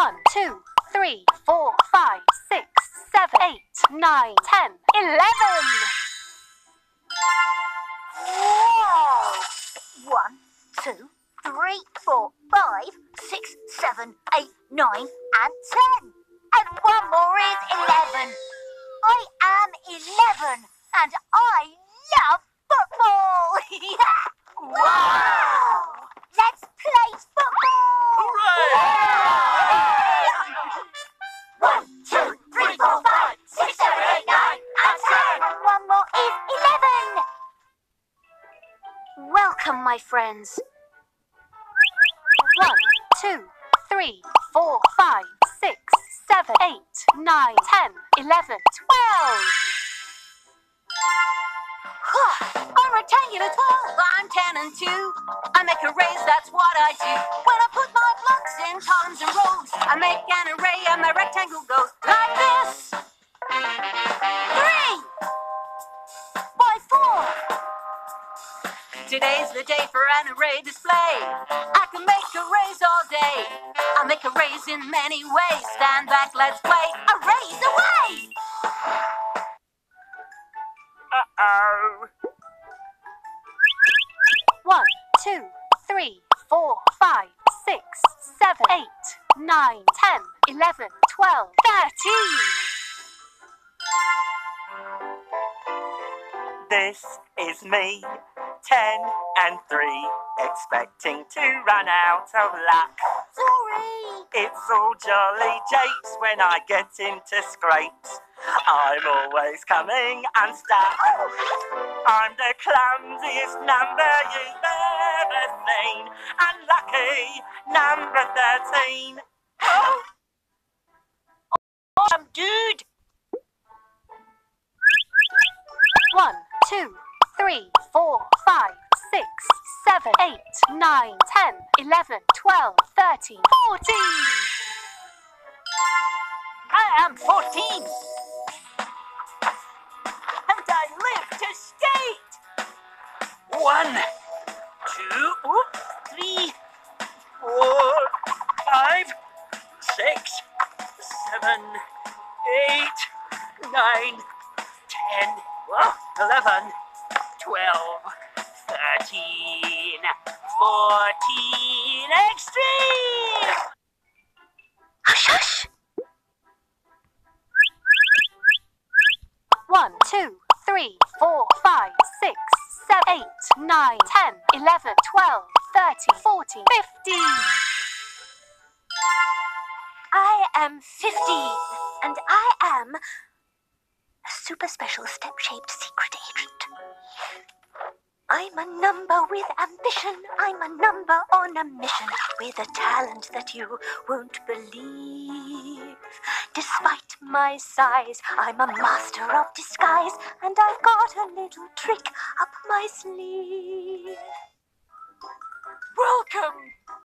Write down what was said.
One, two, three, four, five, six, seven, eight, nine, ten, eleven. Whoa! One, two, three, four, five, six, seven, eight, nine, and ten. And one more is eleven. I am eleven, and I Welcome, my friends. One, two, three, four, five, six, seven, eight, nine, ten, eleven, twelve. I'm rectangular tall. I'm ten and two. I make arrays, that's what I do. When I put my blocks in columns and rows, I make an array and my rectangle goes like this. Today's the day for an array display. I can make arrays all day. I make arrays in many ways. Stand back, let's play. Arrays away! Uh-oh. One, two, three, four, five, six, seven, eight, nine, ten, eleven, twelve, thirteen. This is me, ten and three, expecting to run out of luck. Sorry. It's all jolly japes when I get into scrapes. I'm always coming unstuck. I'm the clumsiest number you've ever seen. Unlucky number 13. Oh! Um, dude. One, two, Three, four, five, six, seven, eight, nine, ten, eleven, twelve, thirteen, fourteen. I am 14. And I live to skate. One, two, three, four, five, six, seven, eight, nine, ten, eleven. 12, 13, 14, extreme! Hush, hush! One, two, three, four, five, six, seven, eight, nine, ten, eleven, twelve, thirty, forty, fifty. I am fifteen, and I am a super special step-shaped secret agent. I'm a number with ambition. I'm a number on a mission with a talent that you won't believe. Despite my size, I'm a master of disguise, and I've got a little trick up my sleeve. Welcome